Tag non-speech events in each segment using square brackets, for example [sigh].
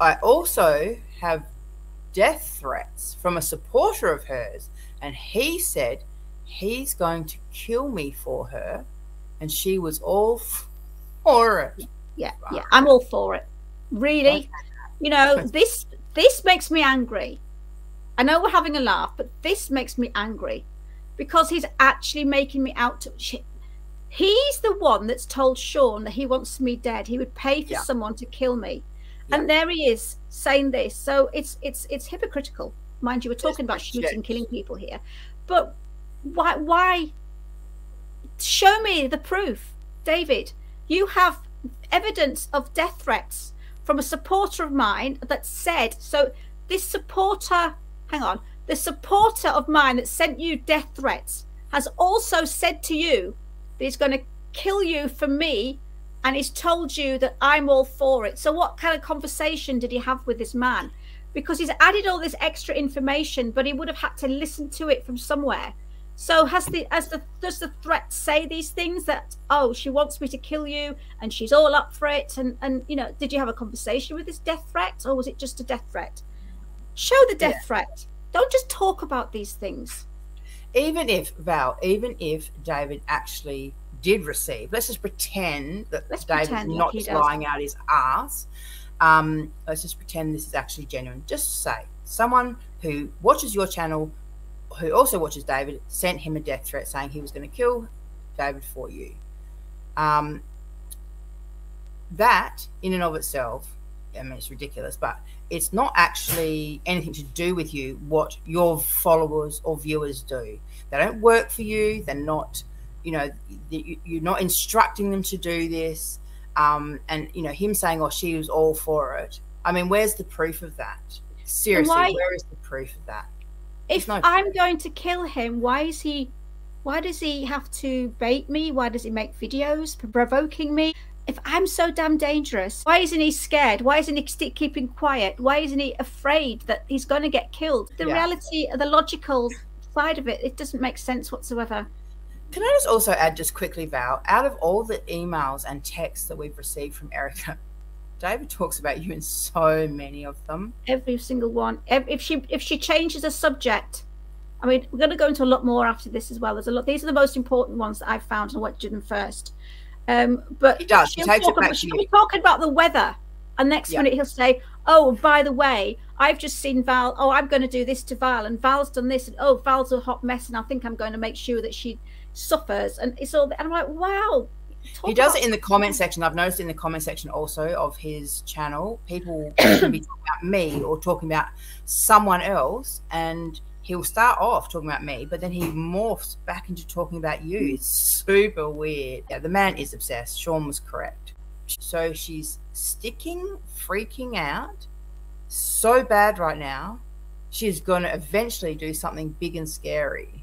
I also have death threats from a supporter of hers, and he said he's going to kill me for her, and she was all for it. Yeah, yeah, I'm all for it. Really, you know this this makes me angry. I know we're having a laugh, but this makes me angry because he's actually making me out to. He's the one that's told Shawn that he wants me dead. He would pay for yeah. someone to kill me. Yeah. And there he is saying this. So it's it's it's hypocritical. Mind you, we're talking about shooting, killing people here. But why why show me the proof? David, you have evidence of death threats from a supporter of mine that said so this supporter hang on the supporter of mine that sent you death threats has also said to you that he's going to kill you for me and he's told you that I'm all for it. So what kind of conversation did he have with this man? Because he's added all this extra information, but he would have had to listen to it from somewhere. So has the as the does the threat say these things that oh she wants me to kill you and she's all up for it and and you know did you have a conversation with this death threat or was it just a death threat? Show the death yeah. threat. Don't just talk about these things even if Val, even if David actually did receive, let's just pretend that let's David's pretend not just lying out his ass. Um, let's just pretend this is actually genuine. Just say someone who watches your channel, who also watches David, sent him a death threat saying he was going to kill David for you. Um, that, in and of itself, I mean, it's ridiculous, but it's not actually anything to do with you what your followers or viewers do they don't work for you they're not you know you're not instructing them to do this um, and you know him saying oh she was all for it i mean where's the proof of that seriously why, where is the proof of that if no i'm going to kill him why is he why does he have to bait me why does he make videos provoking me if I'm so damn dangerous, why isn't he scared? Why isn't he keeping quiet? Why isn't he afraid that he's going to get killed? The yeah. reality, the logical side of it, it doesn't make sense whatsoever. Can I just also add, just quickly, Val, out of all the emails and texts that we've received from Erica, [laughs] David talks about you in so many of them. Every single one. If she if she changes a subject, I mean, we're going to go into a lot more after this as well. There's a lot. These are the most important ones that I've found, and I want to do them first. Um, but he does. He takes it back she'll be talking about the weather, and next minute he'll say, "Oh, by the way, I've just seen Val. Oh, I'm going to do this to Val, and Val's done this, and oh, Val's a hot mess, and I think I'm going to make sure that she suffers." And it's all. And I'm like, wow. He does it in the comment section. I've noticed in the comment section also of his channel, people [coughs] can be talking about me or talking about someone else, and he'll start off talking about me, but then he morphs back into talking about you. It's super weird. Yeah, the man is obsessed. Shawn was correct. So she's sticking, freaking out so bad right now. She's going to eventually do something big and scary.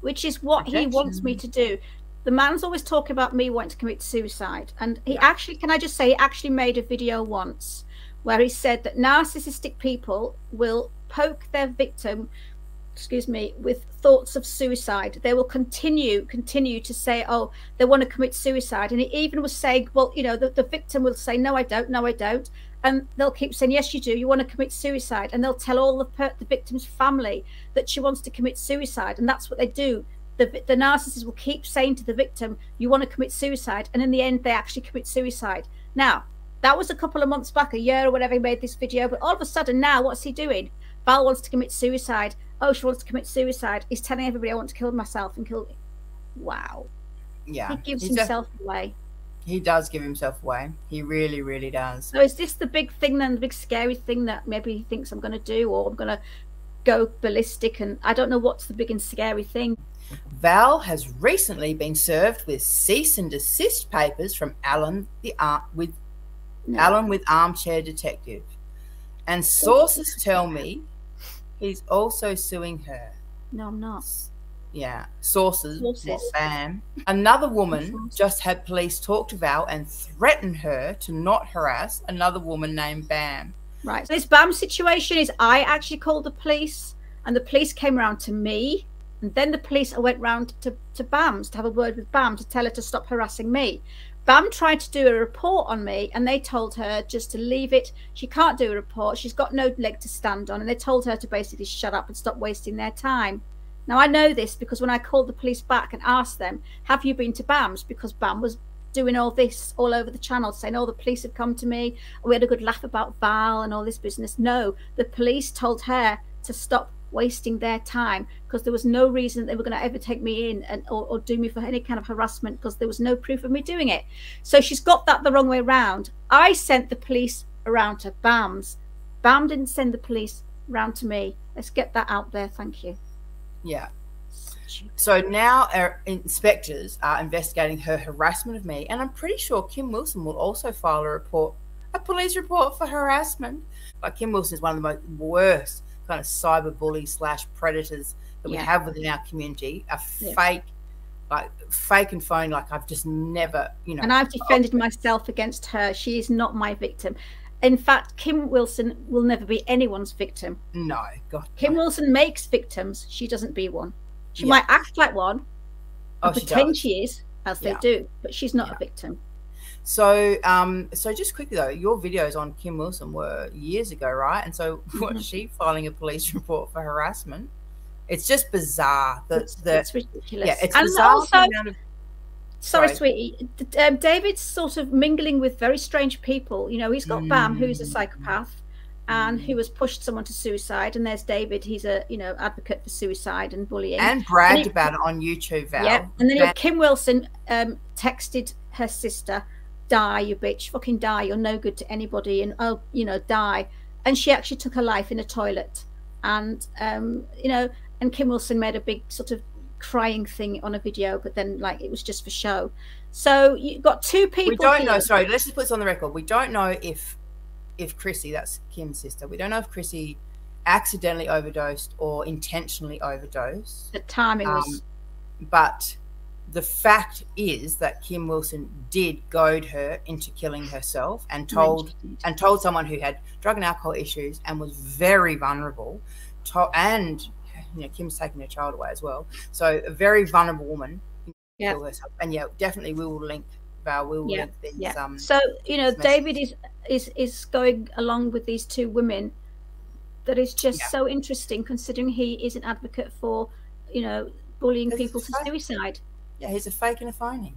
Which is what he wants me to do. The man's always talking about me wanting to commit suicide. And he yeah. actually, can I just say, he actually made a video once where he said that narcissistic people will poke their victim excuse me, with thoughts of suicide. They will continue, continue to say, oh, they want to commit suicide. And he even was saying, well, you know, the, the victim will say, no, I don't, no, I don't. And they'll keep saying, yes, you do. You want to commit suicide. And they'll tell all the, the victim's family that she wants to commit suicide. And that's what they do. The, the narcissist will keep saying to the victim, you want to commit suicide. And in the end, they actually commit suicide. Now, that was a couple of months back, a year or whatever, he made this video. But all of a sudden, now, what's he doing? Val wants to commit suicide oh, she wants to commit suicide. He's telling everybody I want to kill myself and kill. Wow. Yeah. He gives himself away. He does give himself away. He really, really does. So is this the big thing then, the big scary thing that maybe he thinks I'm going to do, or I'm going to go ballistic? And I don't know what's the big and scary thing. Val has recently been served with cease and desist papers from Alan the Ar- with no. Alan with Armchair Detective, and sources tell me He's also suing her. No, I'm not. Yeah, sources. sources. Bam. Another woman just had police talk to Val and threaten her to not harass another woman named Bam. Right. So this Bam situation is I actually called the police, and the police came around to me, and then the police went round to to Bams to have a word with Bam to tell her to stop harassing me. Bam tried to do a report on me and they told her just to leave it. She can't do a report. She's got no leg to stand on. And they told her to basically shut up and stop wasting their time. Now, I know this because when I called the police back and asked them, Have you been to BAM's? Because BAM was doing all this all over the channel, saying, Oh, the police have come to me. We had a good laugh about Val and all this business. No, the police told her to stop wasting their time because there was no reason they were going to ever take me in and or, or do me for any kind of harassment because there was no proof of me doing it. So she's got that the wrong way around. I sent the police around to BAM's. BAM didn't send the police round to me. Let's get that out there. Thank you. Yeah. So now our inspectors are investigating her harassment of me, and I'm pretty sure Kim Wilson will also file a report, a police report for harassment. Like Kim Wilson is one of the most worst kind of cyber bully slash predators that yeah. we have within our community. A yeah. fake, like fake and phone. Like I've just never, you know. And I've defended oh. myself against her. She is not my victim. In fact, Kim Wilson will never be anyone's victim. No, God. Kim no. Wilson makes victims. She doesn't be one. She yeah. might act like one, oh, pretend she, she, is, as they do, but she's not a victim. So, um, so just quickly though, your videos on Kim Wilson were years ago, right? And so, [laughs] mm-hmm. was she filing a police [laughs] report for harassment? It's just bizarre. That it's, it's ridiculous. Yeah, it's and bizarre. Also, of, sorry, sorry, sweetie. Um, David's sort of mingling with very strange people. You know, he's got mm. Bam, who's a mm. psychopath, and who has pushed someone to suicide. And there's David, he's a you know advocate for suicide and bullying, and bragged and he, about it on YouTube. Val. Yeah, and then Kim Wilson um, texted her sister die, you bitch, fucking die, you're no good to anybody, and oh, you know, die. And she actually took her life in a toilet. And, um, you know, and Kim Wilson made a big sort of crying thing on a video, but then like it was just for show. So you've got two people. We don't here. know. Sorry, let's just put this on the record. We don't know if if Chrissy, that's Kim's sister, we don't know if Chrissy accidentally overdosed or intentionally overdosed. The timing um, was. But the fact is that Kim Wilson did goad her into killing herself and told and told someone who had drug and alcohol issues and was very vulnerable to, and you know Kim's taking her child away as well. So a very vulnerable woman. Yeah. And yeah definitely we will link Val we will yeah. link these yeah. um so you know David is is is going along with these two women that is just yeah. so interesting considering he is an advocate for you know bullying people to suicide yeah, he's a fake and a phony.